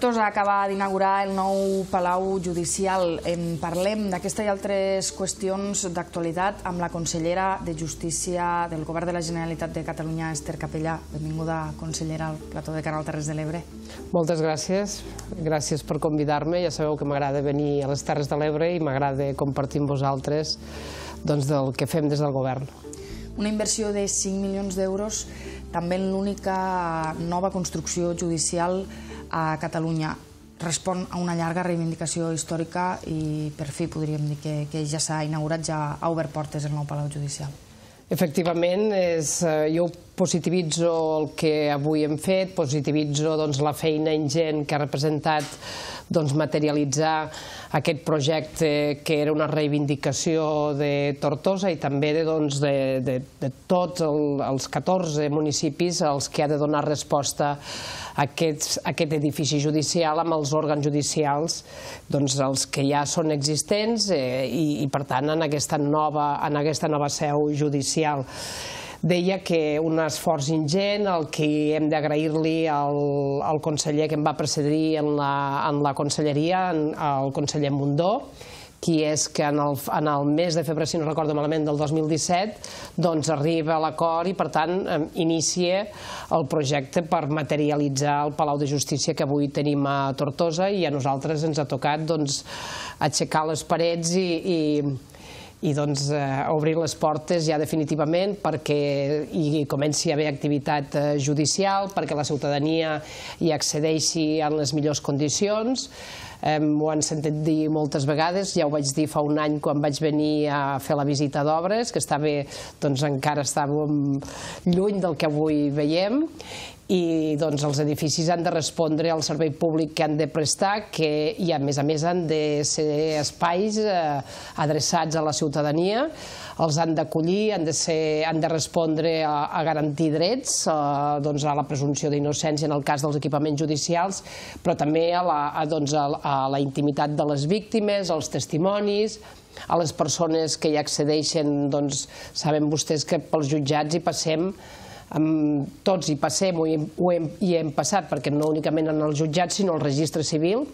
Tortosa acaba d'inaugurar el nou Palau Judicial. En parlem d'aquesta i altres qüestions d'actualitat amb la consellera de Justícia del Govern de la Generalitat de Catalunya, Esther Capellà. Benvinguda, consellera, al plató de Canal Terres de l'Ebre. Moltes gràcies. Gràcies per convidar-me. Ja sabeu que m'agrada venir a les Terres de l'Ebre i m'agrada compartir amb vosaltres doncs, del que fem des del govern. Una inversió de 5 milions d'euros també en l'única nova construcció judicial a Catalunya respon a una llarga reivindicació històrica i per fi podríem dir que, que ja s'ha inaugurat, ja ha obert portes el nou Palau Judicial. Efectivament, és, eh, jo positivitzo el que avui hem fet, positivitzo doncs, la feina ingent que ha representat doncs, materialitzar aquest projecte que era una reivindicació de Tortosa i també de, doncs, de, de, de tots el, els 14 municipis als que ha de donar resposta aquest, aquest edifici judicial amb els òrgans judicials, doncs els que ja són existents eh, i, i per tant en aquesta nova, en aquesta nova seu judicial deia que un esforç ingent, el que hem d'agrair-li al, al conseller que em va precedir en la, en la conselleria, el conseller Mundó, qui és que en el, en el mes de febrer, si no recordo malament, del 2017, doncs arriba a l'acord i, per tant, inicia el projecte per materialitzar el Palau de Justícia que avui tenim a Tortosa i a nosaltres ens ha tocat doncs, aixecar les parets i, i i doncs, eh, obrir les portes ja definitivament perquè hi comenci a haver activitat eh, judicial, perquè la ciutadania hi accedeixi en les millors condicions. Eh, ho han sentit dir moltes vegades, ja ho vaig dir fa un any quan vaig venir a fer la visita d'obres, que estava, doncs encara estàvem lluny del que avui veiem, i doncs, els edificis han de respondre al servei públic que han de prestar que, i a més a més han de ser espais eh, adreçats a la ciutadania, els han d'acollir, han, de ser, han de respondre a, a garantir drets, eh, doncs, a la presumpció d'innocència en el cas dels equipaments judicials, però també a la, a, doncs, a, a la intimitat de les víctimes, als testimonis, a les persones que hi accedeixen, doncs, saben vostès que pels jutjats hi passem tots hi passem o hi, hem, hem passat, perquè no únicament en el jutjat, sinó al registre civil,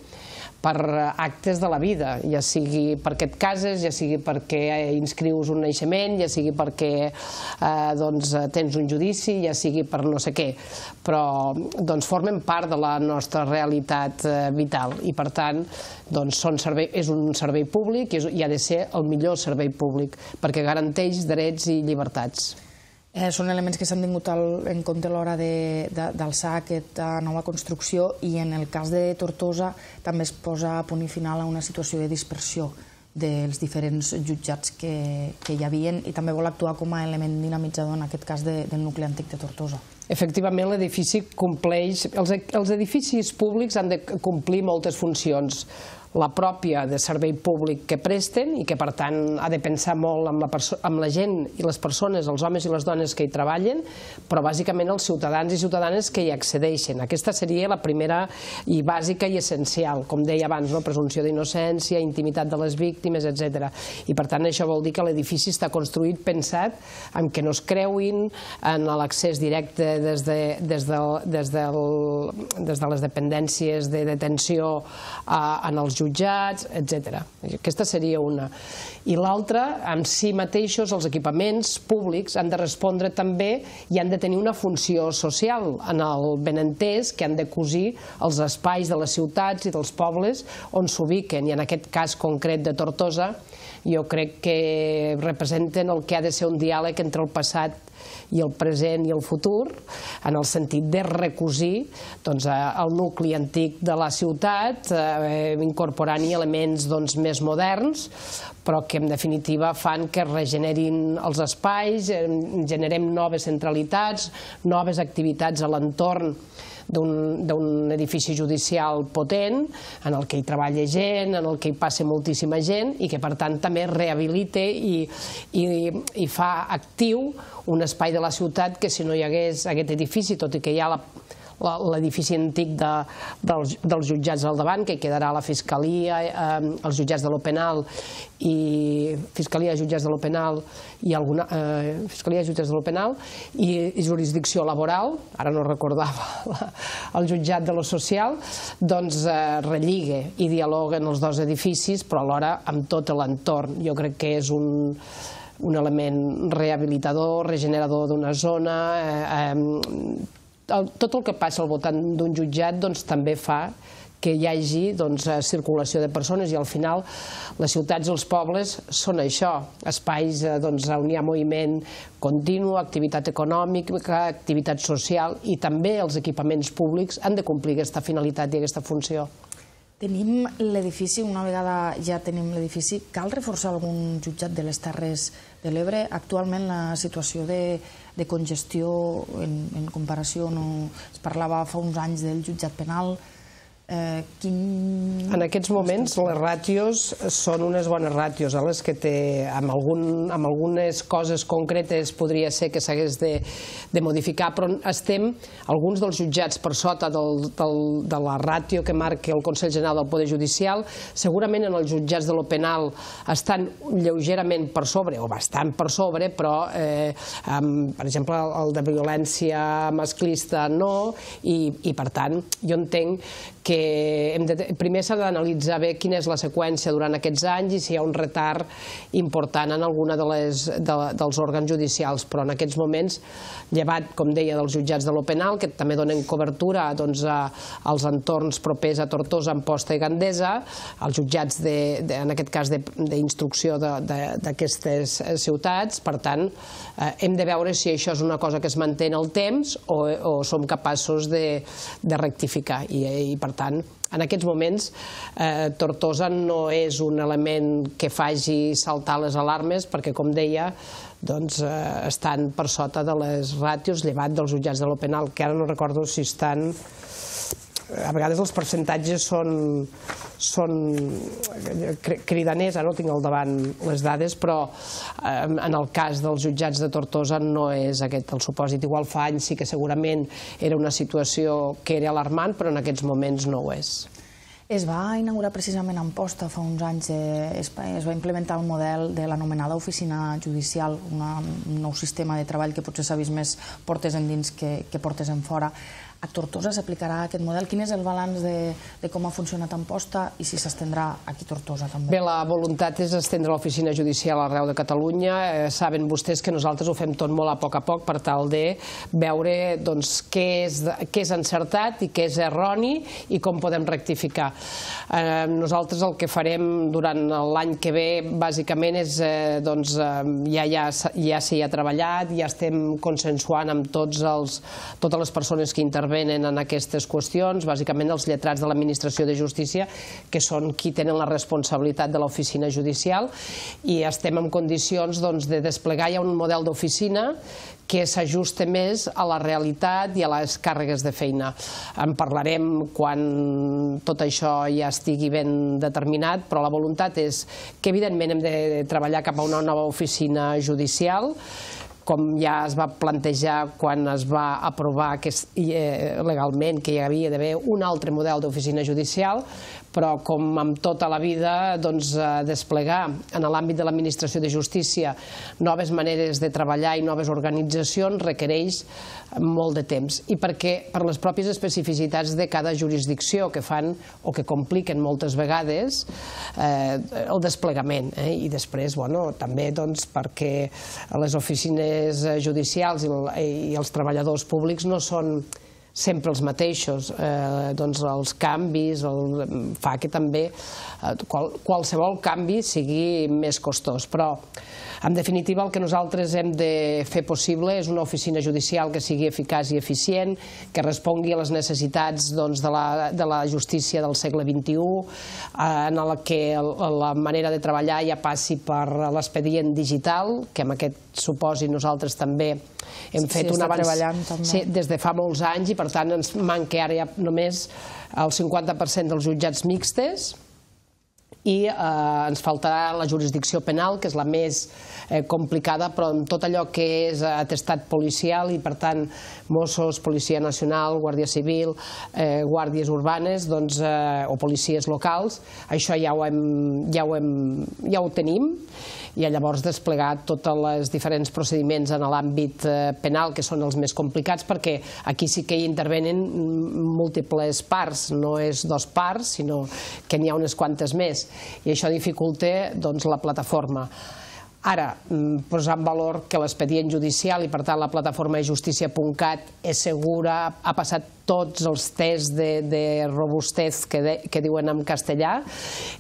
per actes de la vida, ja sigui perquè et cases, ja sigui perquè inscrius un naixement, ja sigui perquè eh, doncs, tens un judici, ja sigui per no sé què, però doncs, formen part de la nostra realitat eh, vital. I per tant doncs, són servei, és un servei públic i ha de ser el millor servei públic perquè garanteix drets i llibertats. Eh, són elements que s'han tingut al, en compte a l'hora d'alçar aquesta nova construcció i en el cas de Tortosa també es posa a punt i final a una situació de dispersió dels diferents jutjats que, que hi havien i també vol actuar com a element dinamitzador en aquest cas de, del nucli antic de Tortosa. Efectivament, l'edifici compleix... Els, els edificis públics han de complir moltes funcions la pròpia de servei públic que presten i que per tant ha de pensar molt amb la, amb la gent i les persones, els homes i les dones que hi treballen, però bàsicament els ciutadans i ciutadanes que hi accedeixen. Aquesta seria la primera i bàsica i essencial, com deia abans, no? presumpció d'innocència, intimitat de les víctimes, etc. I per tant això vol dir que l'edifici està construït pensat en que no es creuin en l'accés directe des de, des, de, des, del, des de les dependències de detenció a, en els jutjats, etc. Aquesta seria una. I l'altra, en si mateixos, els equipaments públics han de respondre també i han de tenir una funció social en el benentès que han de cosir els espais de les ciutats i dels pobles on s'ubiquen. I en aquest cas concret de Tortosa, jo crec que representen el que ha de ser un diàleg entre el passat i el present i el futur, en el sentit de recosir doncs, el nucli antic de la ciutat, eh, incorporant-hi elements doncs, més moderns, però que en definitiva fan que regenerin els espais, generem noves centralitats, noves activitats a l'entorn d'un edifici judicial potent, en el que hi treballa gent, en el que hi passa moltíssima gent i que per tant també rehabilita i, i, i fa actiu un espai de la ciutat que si no hi hagués aquest edifici, tot i que hi ha la, l'edifici antic de, dels, dels jutjats al davant, que quedarà la Fiscalia, eh, els jutjats de lo penal i Fiscalia Jutges de lo Penal i alguna, eh, Fiscalia Jutges de lo Penal i, i jurisdicció laboral, ara no recordava la, el jutjat de lo social, doncs eh, relligue i dialoguen els dos edificis, però alhora amb tot l'entorn. Jo crec que és un, un element rehabilitador, regenerador d'una zona, eh, eh, el, tot el que passa al voltant d'un jutjat doncs, també fa que hi hagi doncs, eh, circulació de persones i al final les ciutats i els pobles són això, espais eh, doncs, on hi ha moviment continu, activitat econòmica, activitat social i també els equipaments públics han de complir aquesta finalitat i aquesta funció. Tenim l'edifici, una vegada ja tenim l'edifici, cal reforçar algun jutjat de les Terres de l'Ebre? Actualment la situació de, de congestió en, en comparació, no, es parlava fa uns anys del jutjat penal, Eh, quin... En aquests moments les ràtios són unes bones ràtios, eh, les que té, amb, algun, amb algunes coses concretes podria ser que s'hagués de, de modificar, però estem, alguns dels jutjats per sota del, del, de la ràtio que marca el Consell General del Poder Judicial, segurament en els jutjats de lo penal estan lleugerament per sobre, o bastant per sobre, però, eh, amb, per exemple, el de violència masclista no, i, i per tant, jo entenc que hem de, primer s'ha d'analitzar bé quina és la seqüència durant aquests anys i si hi ha un retard important en alguna de les, de, dels òrgans judicials, però en aquests moments, llevat, com deia, dels jutjats de lo penal, que també donen cobertura doncs, a, als entorns propers a Tortosa, Amposta i Gandesa, als jutjats, de, de, en aquest cas, d'instrucció d'aquestes ciutats, per tant, eh, hem de veure si això és una cosa que es manté en el temps o, o som capaços de, de rectificar. I, i per tant, en aquests moments, eh, Tortosa no és un element que faci saltar les alarmes, perquè, com deia, doncs, eh, estan per sota de les ràtios, llevat dels jutjats de lo penal, que ara no recordo si estan a vegades els percentatges són, són cridaners, ara no tinc al davant les dades, però eh, en el cas dels jutjats de Tortosa no és aquest el supòsit. Igual fa anys sí que segurament era una situació que era alarmant, però en aquests moments no ho és. Es va inaugurar precisament en Posta fa uns anys, eh, es, va implementar el model de l'anomenada oficina judicial, un nou sistema de treball que potser s'ha vist més portes endins que, que portes en fora. A Tortosa s'aplicarà aquest model? Quin és el balanç de, de com ha funcionat Amposta i si s'estendrà aquí a Tortosa també? Bé, la voluntat és estendre l'oficina judicial arreu de Catalunya. Eh, saben vostès que nosaltres ho fem tot molt a poc a poc per tal de veure doncs, què, és, què és encertat i què és erroni i com podem rectificar. Eh, nosaltres el que farem durant l'any que ve bàsicament és eh, doncs, eh, ja, ja, ja s'hi ha treballat, ja estem consensuant amb tots els, totes les persones que intervenen intervenen en aquestes qüestions, bàsicament els lletrats de l'administració de justícia, que són qui tenen la responsabilitat de l'oficina judicial, i estem en condicions doncs, de desplegar ja un model d'oficina que s'ajuste més a la realitat i a les càrregues de feina. En parlarem quan tot això ja estigui ben determinat, però la voluntat és que evidentment hem de treballar cap a una nova oficina judicial, com ja es va plantejar quan es va aprovar que, eh, legalment que hi havia d'haver un altre model d'oficina judicial, però com amb tota la vida, doncs, desplegar en l'àmbit de l'administració de justícia noves maneres de treballar i noves organitzacions requereix molt de temps. I perquè per les pròpies especificitats de cada jurisdicció que fan o que compliquen moltes vegades eh, el desplegament. Eh? I després, bueno, també doncs, perquè les oficines judicials i, i els treballadors públics no són sempre els mateixos. Eh, doncs els canvis el, fa que també eh, qual, qualsevol canvi sigui més costós. Però, en definitiva, el que nosaltres hem de fer possible és una oficina judicial que sigui eficaç i eficient, que respongui a les necessitats doncs, de, la, de la justícia del segle XXI, eh, en la que la manera de treballar ja passi per l'expedient digital, que amb aquest supòsit nosaltres també hem sí, fet sí, un avanç sí, des de fa molts anys i per tant ens manca ara ja només el 50% dels jutjats mixtes i eh, ens faltarà la jurisdicció penal, que és la més eh, complicada, però en tot allò que és atestat policial i, per tant, Mossos, Policia Nacional, Guàrdia Civil, eh, Guàrdies Urbanes doncs, eh, o policies locals, això ja ho, hem, ja ho, hem, ja ho tenim. I llavors desplegat tots els diferents procediments en l'àmbit eh, penal, que són els més complicats, perquè aquí sí que hi intervenen múltiples parts, no és dos parts, sinó que n'hi ha unes quantes més, i això dificulta doncs, la plataforma. Ara, mm, posar en valor que l'expedient judicial i, per tant, la plataforma de justícia.cat és segura, ha passat tots els tests de, de robustez que, de, que diuen en castellà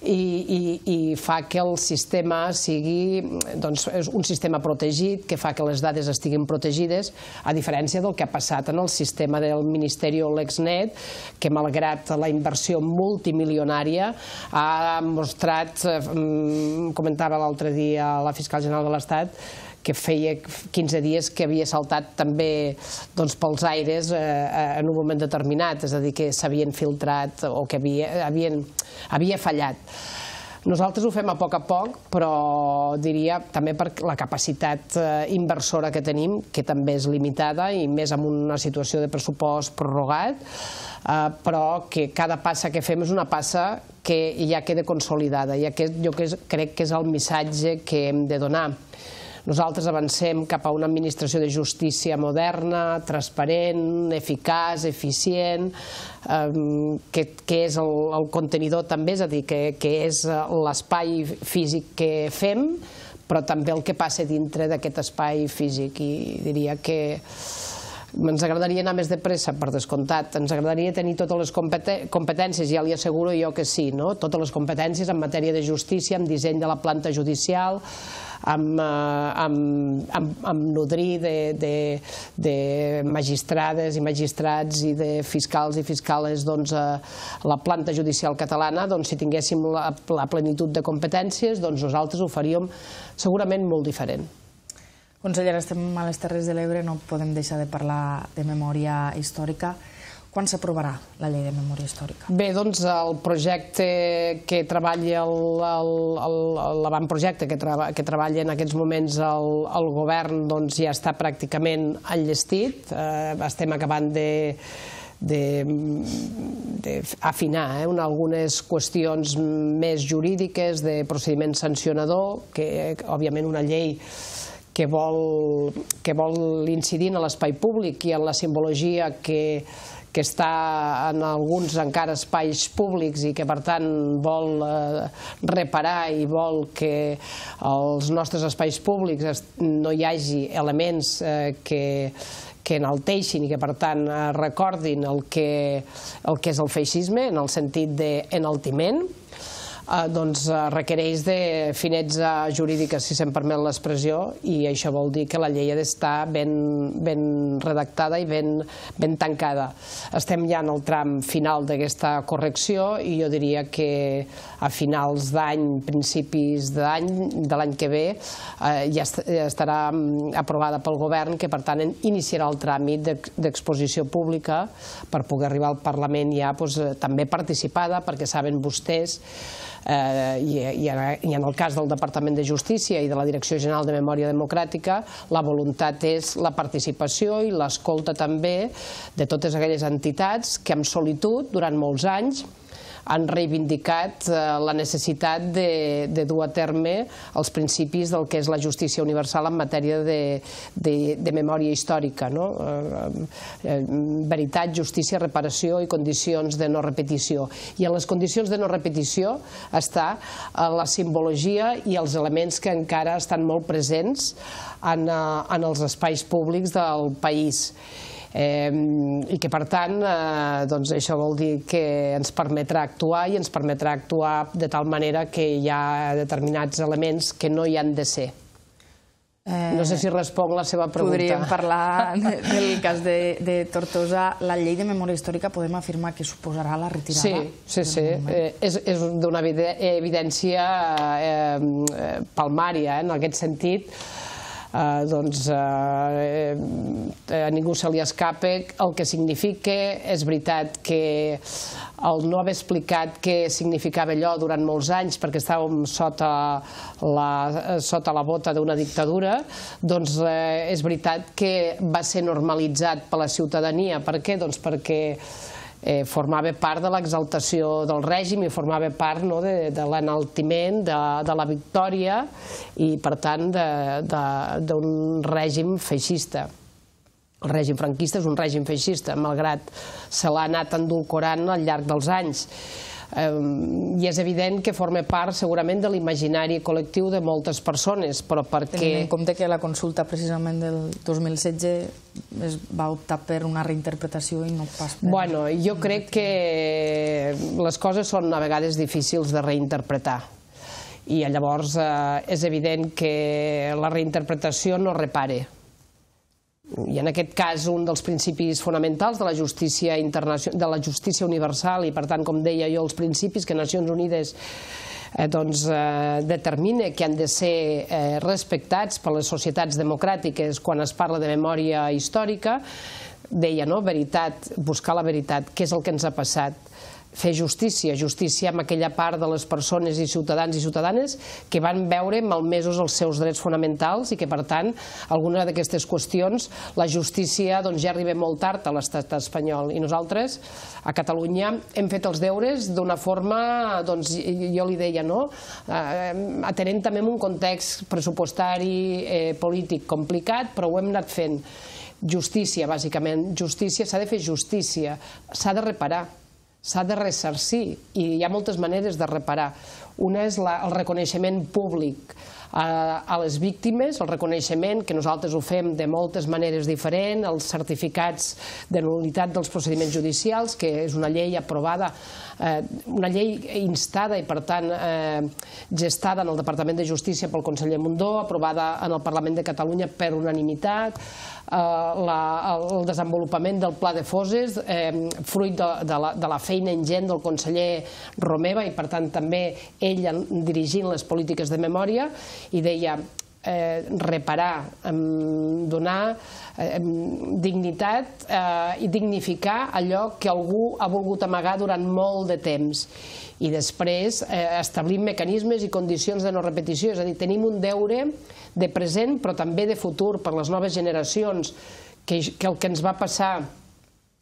i, i, i fa que el sistema sigui doncs, és un sistema protegit, que fa que les dades estiguin protegides, a diferència del que ha passat en el sistema del Ministeri LexNet, que malgrat la inversió multimilionària ha mostrat, eh, comentava l'altre dia la fiscal general de l'Estat, que feia 15 dies que havia saltat també doncs, pels aires eh, eh, en un moment determinat, és a dir, que s'havien filtrat o que havia, havien, havia fallat. Nosaltres ho fem a poc a poc, però diria també per la capacitat eh, inversora que tenim, que també és limitada i més amb una situació de pressupost prorrogat, eh, però que cada passa que fem és una passa que ja queda consolidada i aquest jo crec que és el missatge que hem de donar. Nosaltres avancem cap a una administració de justícia moderna, transparent, eficaç, eficient, que, que és el, el contenidor també, és a dir, que, que és l'espai físic que fem, però també el que passa dintre d'aquest espai físic i diria que ens agradaria anar més de pressa, per descomptat. Ens agradaria tenir totes les competències, ja li asseguro jo que sí, no? totes les competències en matèria de justícia, en disseny de la planta judicial, amb, eh, amb, amb, amb nodrir de, de, de magistrades i magistrats i de fiscals i fiscales doncs, la planta judicial catalana, doncs, si tinguéssim la, la plenitud de competències, doncs nosaltres ho faríem segurament molt diferent. Consellera, estem a les Terres de l'Ebre, no podem deixar de parlar de memòria històrica. Quan s'aprovarà la llei de memòria històrica? Bé, doncs el projecte que treballa, l'avantprojecte que, que treballa en aquests moments el, el govern doncs ja està pràcticament enllestit. Eh, estem acabant de, d'afinar eh, algunes qüestions més jurídiques de procediment sancionador, que òbviament una llei que vol, que vol incidir en l'espai públic i en la simbologia que, que està en alguns encara espais públics i que per tant vol eh, reparar i vol que als nostres espais públics no hi hagi elements eh, que, que enalteixin i que per tant recordin el que, el que és el feixisme en el sentit d'enaltiment eh, doncs, eh, requereix de finezza jurídica, si se'n permet l'expressió, i això vol dir que la llei ha d'estar ben, ben redactada i ben, ben tancada. Estem ja en el tram final d'aquesta correcció i jo diria que a finals d'any, principis d'any, de l'any que ve, eh, ja estarà mm, aprovada pel govern, que per tant iniciarà el tràmit d'exposició pública per poder arribar al Parlament ja doncs, també participada, perquè saben vostès eh, i, i, i en el cas del Departament de Justícia i de la Direcció General de Memòria Democràtica, la voluntat és la participació i l'escolta també de totes aquelles entitats que amb solitud durant molts anys han reivindicat eh, la necessitat de, de dur a terme els principis del que és la justícia universal en matèria de, de, de memòria històrica. No? Eh, eh, veritat, justícia, reparació i condicions de no repetició. I en les condicions de no repetició està la simbologia i els elements que encara estan molt presents en, en els espais públics del país eh, i que per tant eh, doncs això vol dir que ens permetrà actuar i ens permetrà actuar de tal manera que hi ha determinats elements que no hi han de ser. No sé si responc la seva pregunta. Podríem parlar del cas de, de Tortosa. La llei de memòria històrica podem afirmar que suposarà la retirada? Sí, sí, sí. Eh, és, és d'una evidència eh, palmària, eh, en aquest sentit eh, doncs, eh, a ningú se li escape el que significa. És veritat que el no haver explicat què significava allò durant molts anys, perquè estàvem sota la, sota la bota d'una dictadura, doncs eh, és veritat que va ser normalitzat per la ciutadania. Per què? Doncs perquè eh, formava part de l'exaltació del règim i formava part no, de, de l'enaltiment de, de la victòria i, per tant, d'un règim feixista. El règim franquista és un règim feixista, malgrat se l'ha anat endolcorant al llarg dels anys i és evident que forma part segurament de l'imaginari col·lectiu de moltes persones, però perquè... Tenint en compte que la consulta precisament del 2016 es va optar per una reinterpretació i no pas per... Bueno, jo crec que les coses són a vegades difícils de reinterpretar. I llavors eh, és evident que la reinterpretació no repare i en aquest cas un dels principis fonamentals de la justícia de la justícia universal i per tant, com deia jo, els principis que Nacions Unides eh, doncs, eh, determina que han de ser eh, respectats per les societats democràtiques quan es parla de memòria històrica, deia, no?, veritat, buscar la veritat, què és el que ens ha passat, fer justícia, justícia amb aquella part de les persones i ciutadans i ciutadanes que van veure malmesos els seus drets fonamentals i que, per tant, alguna d'aquestes qüestions, la justícia doncs, ja arriba molt tard a l'estat espanyol. I nosaltres, a Catalunya, hem fet els deures d'una forma, doncs, jo li deia, no?, eh, atenent també en un context pressupostari, eh, polític complicat, però ho hem anat fent. Justícia, bàsicament. Justícia, s'ha de fer justícia, s'ha de reparar s'ha de ressarcir i hi ha moltes maneres de reparar. Una és la, el reconeixement públic a, a les víctimes, el reconeixement, que nosaltres ho fem de moltes maneres diferents, els certificats de nulitat dels procediments judicials, que és una llei aprovada, eh, una llei instada i, per tant, eh, gestada en el Departament de Justícia pel conseller Mundó, aprovada en el Parlament de Catalunya per unanimitat, eh, la, el desenvolupament del Pla de Foses, eh, fruit de, de, la, de la feina ingent del conseller Romeva i, per tant, també ell dirigint les polítiques de memòria, i deia eh, reparar, donar eh, dignitat eh, i dignificar allò que algú ha volgut amagar durant molt de temps. I després eh, establir mecanismes i condicions de no repetició, és a dir, tenim un deure de present però també de futur per les noves generacions que, que el que ens va passar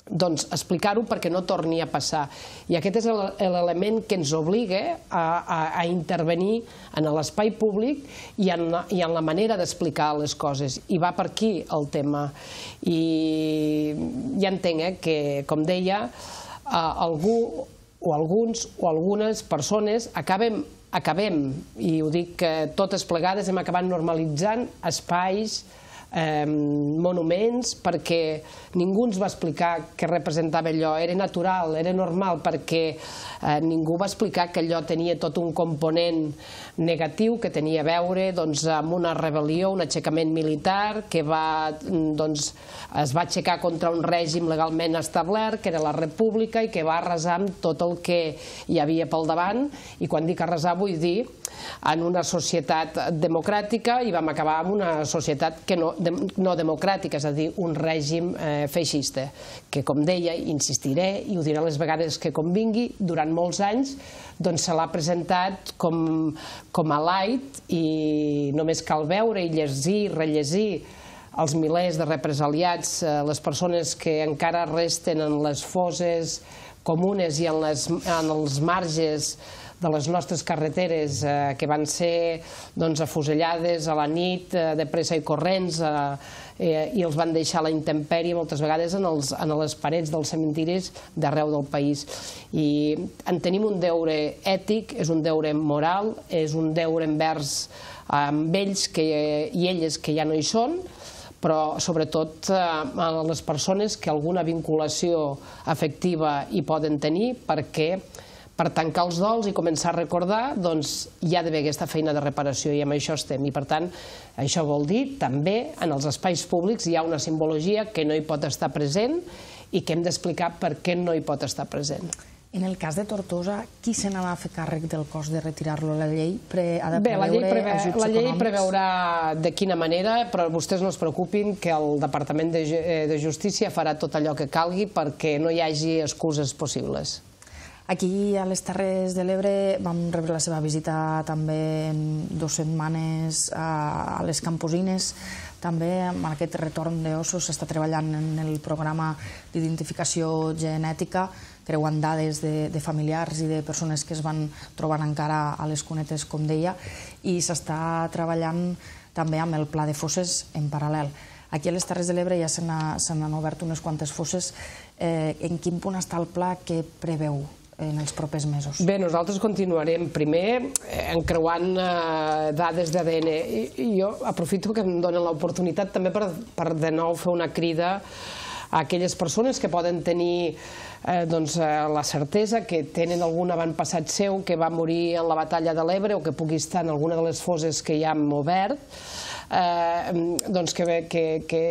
doncs, explicar-ho perquè no torni a passar. I aquest és l'element que ens obliga a, a, a intervenir en l'espai públic i en, i en la manera d'explicar les coses. I va per aquí el tema. I ja entenc eh, que, com deia, algú o alguns o algunes persones acabem, acabem i ho dic totes plegades, hem acabat normalitzant espais, eh, monuments, perquè ningú ens va explicar què representava allò. Era natural, era normal, perquè eh, ningú va explicar que allò tenia tot un component negatiu que tenia a veure doncs, amb una rebel·lió, un aixecament militar, que va, doncs, es va aixecar contra un règim legalment establert, que era la república, i que va arrasar amb tot el que hi havia pel davant, i quan dic arrasar vull dir en una societat democràtica i vam acabar amb una societat que no, no democràtica, és a dir, un règim eh, feixista, que com deia, insistiré i ho diré les vegades que convingui, durant molts anys doncs se l'ha presentat com, com a light i només cal veure i llegir, rellegir els milers de represaliats, eh, les persones que encara resten en les foses comunes i en, les, en els marges de les nostres carreteres eh, que van ser doncs, afusellades a la nit eh, de pressa i corrents eh, eh, i els van deixar a la intempèrie moltes vegades en, els, en les parets dels cementiris d'arreu del país. I en tenim un deure ètic, és un deure moral, és un deure envers amb ells que, i elles que ja no hi són, però sobretot eh, a les persones que alguna vinculació afectiva hi poden tenir perquè per tancar els dols i començar a recordar, doncs hi ha d'haver aquesta feina de reparació i amb això estem. I per tant, això vol dir també en els espais públics hi ha una simbologia que no hi pot estar present i que hem d'explicar per què no hi pot estar present. En el cas de Tortosa, qui se n'ha de fer càrrec del cost de retirar-lo? La llei pre ha de Bé, la llei, preveure preve, ajuts la llei econòmics? preveurà de quina manera, però vostès no es preocupin que el Departament de, eh, de Justícia farà tot allò que calgui perquè no hi hagi excuses possibles. Aquí a les Terres de l'Ebre vam rebre la seva visita també en dues setmanes a, a les Camposines. També amb aquest retorn d'ossos s'està treballant en el programa d'identificació genètica, creuant dades de, de familiars i de persones que es van trobant encara a les cunetes, com deia, i s'està treballant també amb el pla de fosses en paral·lel. Aquí a les Terres de l'Ebre ja se n'han obert unes quantes fosses. Eh, en quin punt està el pla que preveu en els propers mesos? Bé, nosaltres continuarem primer eh, encreuant eh, dades d'ADN I, i jo aprofito que em donen l'oportunitat també per, per de nou fer una crida a aquelles persones que poden tenir eh, doncs, eh, la certesa que tenen algun avantpassat seu que va morir en la batalla de l'Ebre o que pugui estar en alguna de les foses que ja hem obert eh, doncs que, que, que,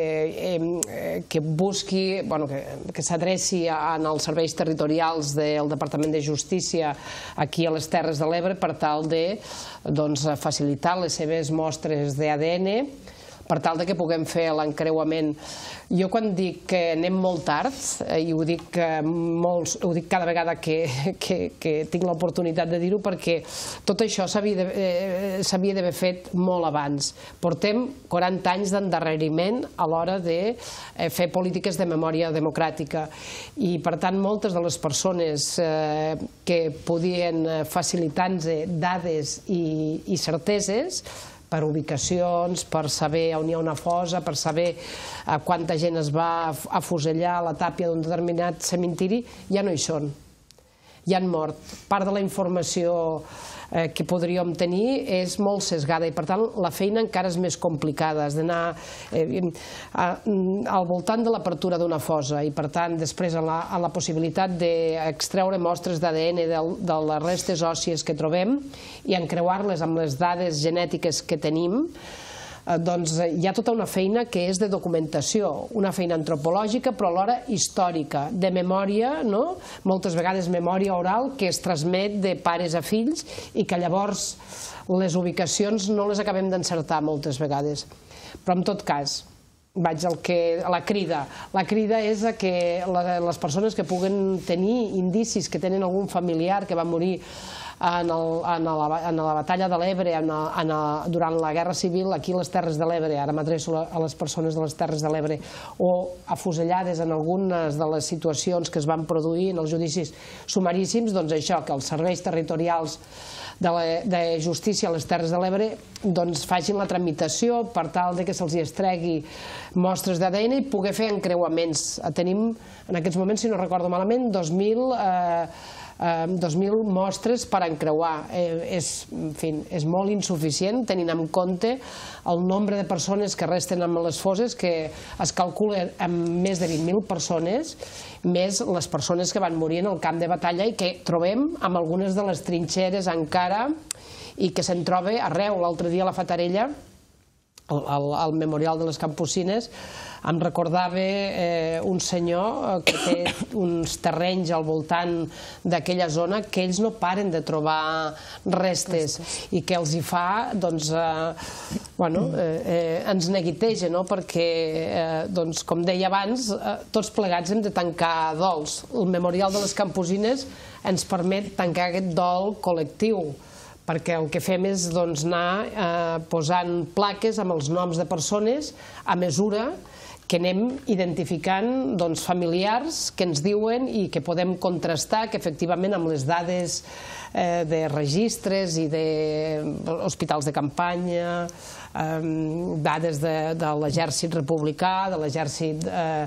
eh, que busqui, bueno, que, que s'adreci als serveis territorials del Departament de Justícia aquí a les Terres de l'Ebre per tal de doncs, facilitar les seves mostres d'ADN per tal de que puguem fer l'encreuament. Jo quan dic que anem molt tard, eh, i ho dic, eh, molts, ho dic cada vegada que, que, que tinc l'oportunitat de dir-ho, perquè tot això s'havia eh, d'haver fet molt abans. Portem 40 anys d'endarreriment a l'hora de fer polítiques de memòria democràtica i, per tant, moltes de les persones eh, que podien facilitar-nos dades i, i certeses per ubicacions, per saber on hi ha una fosa, per saber eh, quanta gent es va af- afusellar a la tàpia d'un determinat cementiri, ja no hi són. Ja han mort. Part de la informació eh, que podríem tenir és molt sesgada i, per tant, la feina encara és més complicada. Has d'anar eh, a- al voltant de l'apertura d'una fosa i, per tant, després a la, la possibilitat d'extreure mostres d'ADN de, les restes òssies que trobem i encreuar-les amb les dades genètiques que tenim, doncs eh, hi ha tota una feina que és de documentació, una feina antropològica però alhora històrica, de memòria, no? moltes vegades memòria oral que es transmet de pares a fills i que llavors les ubicacions no les acabem d'encertar moltes vegades. Però en tot cas, vaig al que, a la crida. La crida és a que les persones que puguen tenir indicis que tenen algun familiar que va morir en, el, en, la, en la batalla de l'Ebre, en, en, durant la Guerra Civil, aquí a les Terres de l'Ebre, ara m'adreço a les persones de les Terres de l'Ebre, o afusellades en algunes de les situacions que es van produir en els judicis sumaríssims, doncs això, que els serveis territorials de, la, de justícia a les Terres de l'Ebre doncs facin la tramitació per tal de que se'ls estregui mostres d'ADN i poder fer encreuaments. Tenim, en aquests moments, si no recordo malament, 2.000 eh, eh, 2.000 mostres per encreuar. Eh, és, en fi, és molt insuficient tenint en compte el nombre de persones que resten amb les fosses, que es calcula amb més de 20.000 persones, més les persones que van morir en el camp de batalla i que trobem amb algunes de les trinxeres encara i que se'n troba arreu. L'altre dia a la Fatarella, al, al, al memorial de les Campusines, em recordava eh, un senyor eh, que té uns terrenys al voltant d'aquella zona que ells no paren de trobar restes i que els hi fa, doncs, eh, bueno, eh, eh, ens neguiteja, no? perquè, eh, doncs, com deia abans, eh, tots plegats hem de tancar dols. El memorial de les Campusines ens permet tancar aquest dol col·lectiu perquè el que fem és doncs, anar eh, posant plaques amb els noms de persones a mesura que anem identificant doncs, familiars que ens diuen i que podem contrastar que efectivament amb les dades eh, de registres i d'hospitals de campanya, eh, dades de, de l'exèrcit republicà, de l'exèrcit, eh,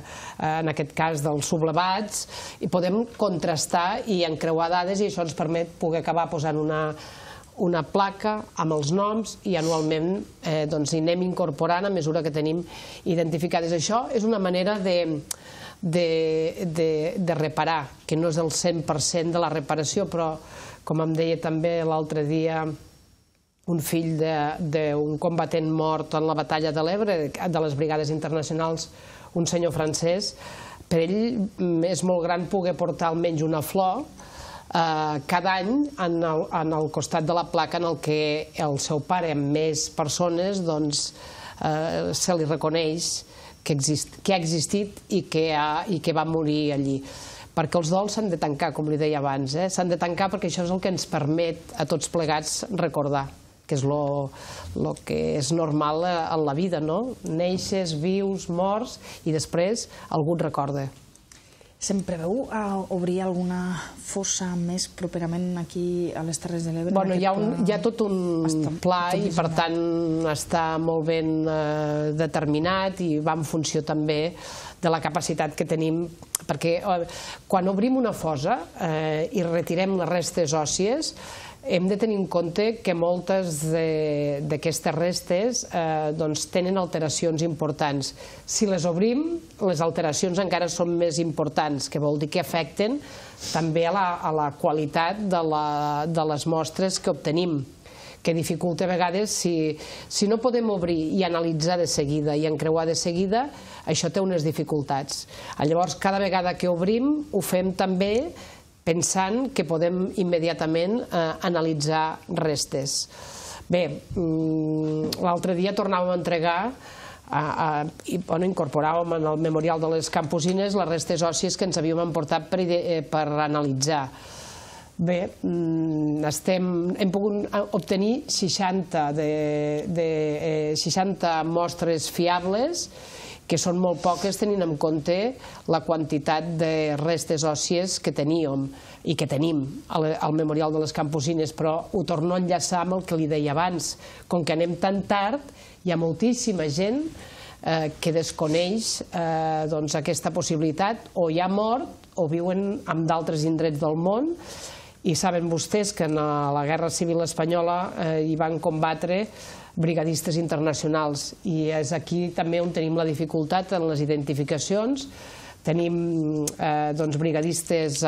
en aquest cas dels sublevats, i podem contrastar i encreuar dades i això ens permet poder acabar posant una, una placa amb els noms i anualment eh, doncs, hi anem incorporant a mesura que tenim identificades. Això és una manera de, de, de, de reparar, que no és el 100% de la reparació, però com em deia també l'altre dia un fill d'un combatent mort en la batalla de l'Ebre, de les brigades internacionals, un senyor francès, per ell mm, és molt gran poder portar almenys una flor eh, cada any en el, en el costat de la placa en el que el seu pare amb més persones doncs, eh, se li reconeix que, exist, que ha existit i que, ha, i que va morir allí perquè els dols s'han de tancar, com li deia abans, eh? s'han de tancar perquè això és el que ens permet a tots plegats recordar que és lo, lo que és normal en la vida, no? Neixes, vius, morts, i després algú et recorda. Se'n preveu a obrir alguna fossa més properament aquí a les Terres de l'Ebre? Bueno, hi ha, un, hi ha tot un està, pla tot i per tant està molt ben eh, determinat i va en funció també de la capacitat que tenim perquè eh, quan obrim una fosa eh, i retirem les restes òssies hem de tenir en compte que moltes d'aquestes restes eh, doncs, tenen alteracions importants. Si les obrim, les alteracions encara són més importants, que vol dir que afecten també a la, a la qualitat de, la, de les mostres que obtenim que dificulta a vegades, si, si no podem obrir i analitzar de seguida i encreuar de seguida, això té unes dificultats. Llavors, cada vegada que obrim, ho fem també pensant que podem immediatament eh, analitzar restes. Bé, mm, l'altre dia tornàvem a entregar a, a, i bueno, incorporàvem en el memorial de les campusines les restes òssies que ens havíem emportat per, eh, per analitzar. Bé, mm, estem, hem pogut obtenir 60, de, de, eh, 60 mostres fiables que són molt poques tenint en compte la quantitat de restes òssies que teníem i que tenim al, al Memorial de les Camposines, però ho torno a enllaçar amb el que li deia abans. Com que anem tan tard, hi ha moltíssima gent eh, que desconeix eh, doncs aquesta possibilitat, o hi ha mort o viuen en d'altres indrets del món, i saben vostès que en la Guerra Civil Espanyola eh, hi van combatre brigadistes internacionals i és aquí també on tenim la dificultat en les identificacions tenim eh, doncs, brigadistes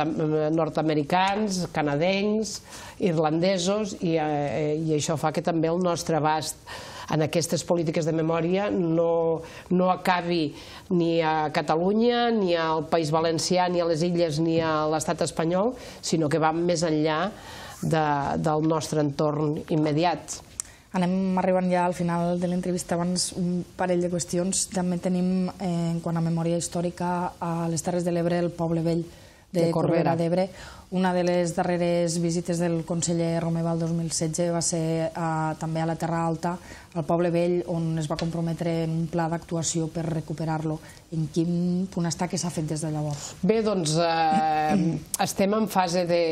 nord-americans, canadencs, irlandesos i, eh, i això fa que també el nostre abast en aquestes polítiques de memòria no, no acabi ni a Catalunya, ni al País Valencià, ni a les Illes, ni a l'estat espanyol, sinó que va més enllà de, del nostre entorn immediat. Anem arribant ja al final de l'entrevista. Abans, un parell de qüestions. També tenim, eh, en quant a memòria històrica, a les Terres de l'Ebre, el poble vell de, de Corbera d'Ebre. Una de les darreres visites del conseller Romeva el 2016 va ser a, també a la Terra Alta, al Poble Vell, on es va comprometre un pla d'actuació per recuperar-lo. En quin punt està que s'ha fet des de llavors? Bé, doncs eh, estem en fase de,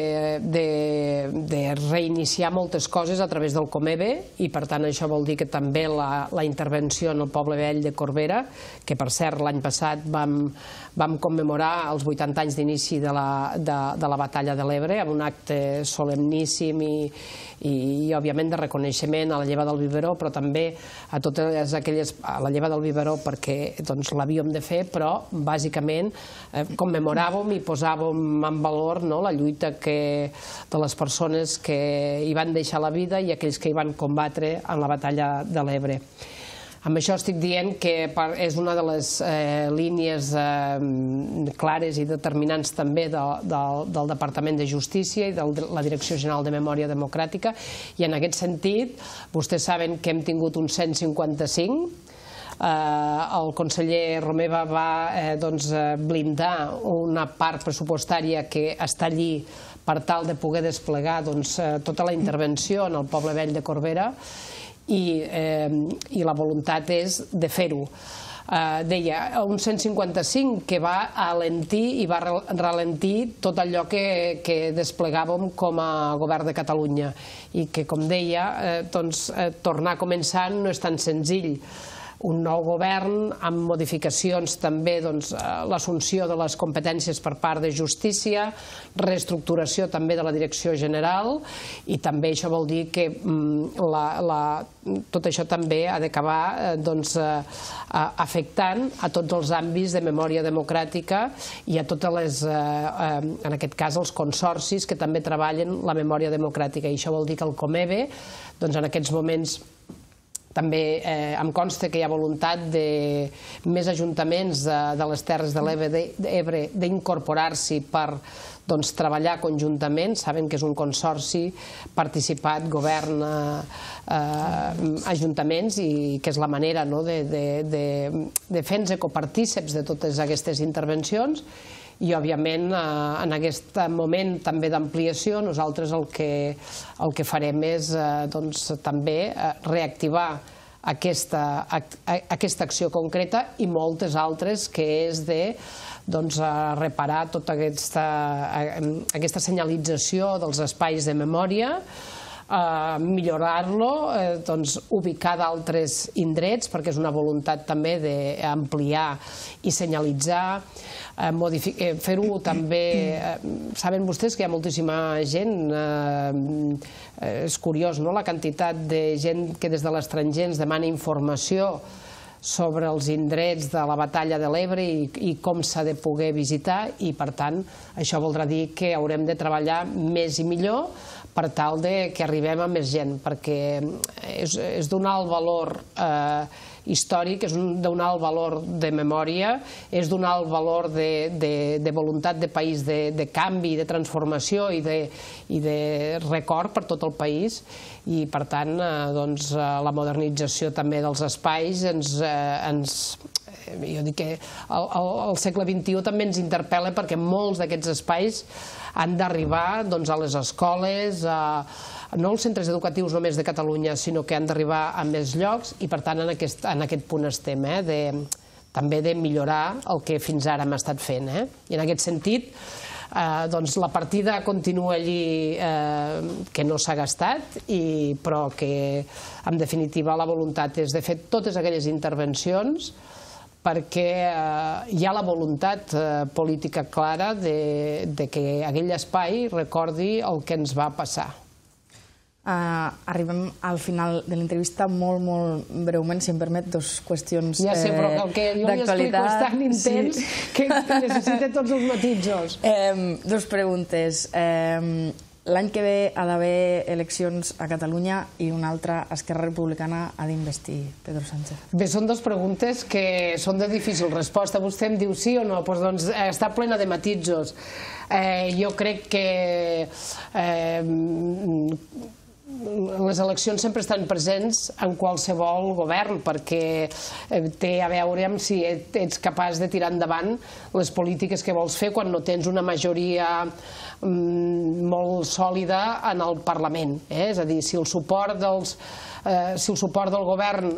de, de reiniciar moltes coses a través del Comebe i per tant això vol dir que també la, la intervenció en el Poble Vell de Corbera, que per cert l'any passat vam, vam commemorar els 80 anys d'inici de, la, de, de la batalla de l'Ebre amb un acte solemníssim i, i, i òbviament de reconeixement a la lleva del Biberó, però també a totes aquelles, a la lleva del Biberó perquè doncs, l'havíem de fer, però bàsicament eh, commemoràvem i posàvem en valor no, la lluita que, de les persones que hi van deixar la vida i aquells que hi van combatre en la batalla de l'Ebre. Amb això estic dient que és una de les eh, línies eh, clares i determinants també de, de, del Departament de Justícia i de la Direcció General de Memòria Democràtica. I en aquest sentit vostès saben que hem tingut un 155 eh, el conseller Romeva va eh, doncs, eh, blindar una part pressupostària que està allí per tal de poder desplegar doncs, eh, tota la intervenció en el poble vell de Corbera i, eh, i la voluntat és de fer-ho. Eh, deia, un 155 que va alentir i va ralentir tot allò que, que desplegàvem com a govern de Catalunya i que, com deia, eh, doncs, eh, tornar a començar no és tan senzill un nou govern amb modificacions també doncs, eh, l'assumpció de les competències per part de justícia, reestructuració també de la direcció general i també això vol dir que mm, la, la, tot això també ha d'acabar eh, doncs, eh, afectant a tots els àmbits de memòria democràtica i a totes les, en aquest cas, els consorcis que també treballen la memòria democràtica. I això vol dir que el Comebe, doncs, en aquests moments també eh, em consta que hi ha voluntat de més ajuntaments de, de les Terres de l'Ebre d'incorporar-s'hi per doncs, treballar conjuntament. Saben que és un consorci participat, govern, eh, ajuntaments i que és la manera no, de, de, de, de fer-nos ecopartíceps de totes aquestes intervencions i, òbviament, eh, en aquest moment també d'ampliació, nosaltres el que, el que farem és eh, doncs, també eh, reactivar aquesta, aquesta acció concreta i moltes altres que és de doncs, reparar tota aquesta, aquesta senyalització dels espais de memòria, millorar-lo, eh, doncs, ubicar d'altres indrets, perquè és una voluntat també d'ampliar i senyalitzar, eh, eh, fer-ho també... Saben vostès que hi ha moltíssima gent, eh, és curiós, no?, la quantitat de gent que des de l'estranger ens demana informació sobre els indrets de la batalla de l'Ebre i, i com s'ha de poder visitar i, per tant, això voldrà dir que haurem de treballar més i millor per tal de que arribem a més gent, perquè és, és donar el valor eh, històric, és donar el valor de memòria, és donar el valor de, de, de voluntat de país, de, de canvi, de transformació i de, i de record per tot el país. I per tant eh, doncs, eh, la modernització també dels espais ens, eh, ens jo dic que el, el, el segle XXI també ens interpel·la perquè molts d'aquests espais han d'arribar doncs, a les escoles, a, no als centres educatius només de Catalunya, sinó que han d'arribar a més llocs i, per tant, en aquest, en aquest punt estem, eh, de, també de millorar el que fins ara hem estat fent. Eh? I en aquest sentit, eh, doncs la partida continua allí eh, que no s'ha gastat, i, però que en definitiva la voluntat és de fer totes aquelles intervencions perquè eh, hi ha la voluntat eh, política clara de, de que aquell espai recordi el que ens va passar. Uh, arribem al final de l'entrevista molt, molt breument, si em permet, dos qüestions Ja sé, però el que jo li explico és tan intens sí. que, que necessita tots els matisos. Um, dos preguntes. Um, L'any que ve ha d'haver eleccions a Catalunya i una altra, Esquerra Republicana ha d'investir Pedro Sánchez. Bé, són dues preguntes que són de difícil resposta. Vostè em diu sí o no? Pues, doncs està plena de matisos. Eh, jo crec que eh, les eleccions sempre estan presents en qualsevol govern perquè eh, té a veure amb si ets capaç de tirar endavant les polítiques que vols fer quan no tens una majoria mm, molt sòlida en el Parlament. Eh? És a dir, si el suport dels eh, si el suport del govern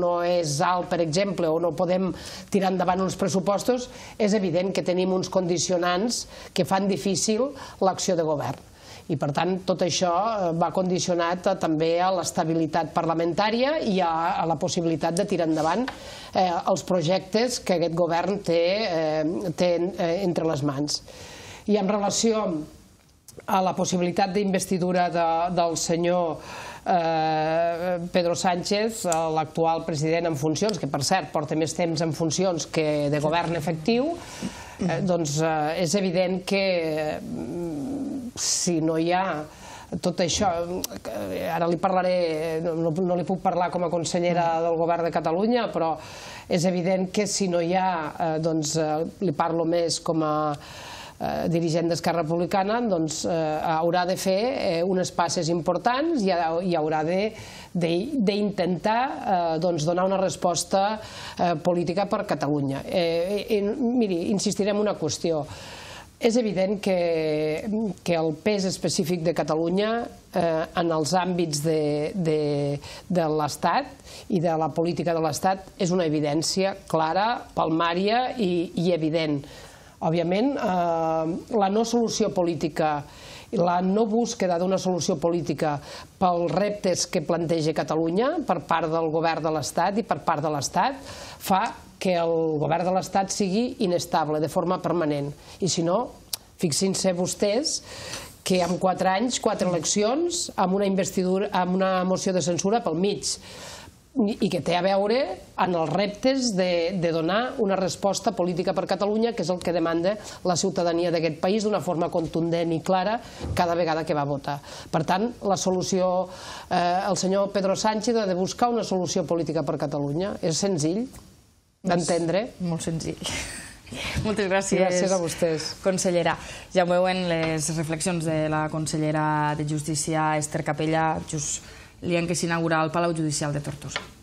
no és alt, per exemple, o no podem tirar endavant uns pressupostos, és evident que tenim uns condicionants que fan difícil l'acció de govern i per tant tot això eh, va condicionat a, també a l'estabilitat parlamentària i a, la possibilitat de tirar endavant eh, els projectes que aquest govern té, eh, eh, entre les mans. I en relació a la possibilitat d'investidura de, del senyor eh, Pedro Sánchez, l'actual president en funcions, que per cert porta més temps en funcions que de govern efectiu, eh, doncs eh, és evident que si no hi ha tot això, ara li parlaré, no, no li puc parlar com a consellera del govern de Catalunya, però és evident que si no hi ha, eh, doncs eh, li parlo més com a eh, dirigent d'Esquerra Republicana, doncs eh, haurà de fer eh, unes passes importants i, i haurà d'intentar eh, doncs, donar una resposta eh, política per Catalunya. Eh, eh, miri, insistirem en una qüestió. És evident que, que el pes específic de Catalunya eh, en els àmbits de, de, de l'Estat i de la política de l'Estat és una evidència clara, palmària i, i evident. Òbviament, eh, la no solució política la no búsqueda d'una solució política pels reptes que planteja Catalunya per part del govern de l'Estat i per part de l'Estat fa que el govern de l'Estat sigui inestable de forma permanent. I si no, fixin-se vostès que en quatre anys, quatre eleccions, amb una investidura, amb una moció de censura pel mig. i que té a veure en els reptes de, de donar una resposta política per Catalunya, que és el que demanda la ciutadania d'aquest país d'una forma contundent i clara cada vegada que va votar. Per tant, la solució, eh, el senyor Pedro Sánchez ha de buscar una solució política per Catalunya. És senzill d'entendre. Molt senzill. Moltes gràcies. Gràcies a vostès. Consellera. Ja ho veuen les reflexions de la consellera de Justícia, Esther Capella, just l'any que s'inaugura el Palau Judicial de Tortosa.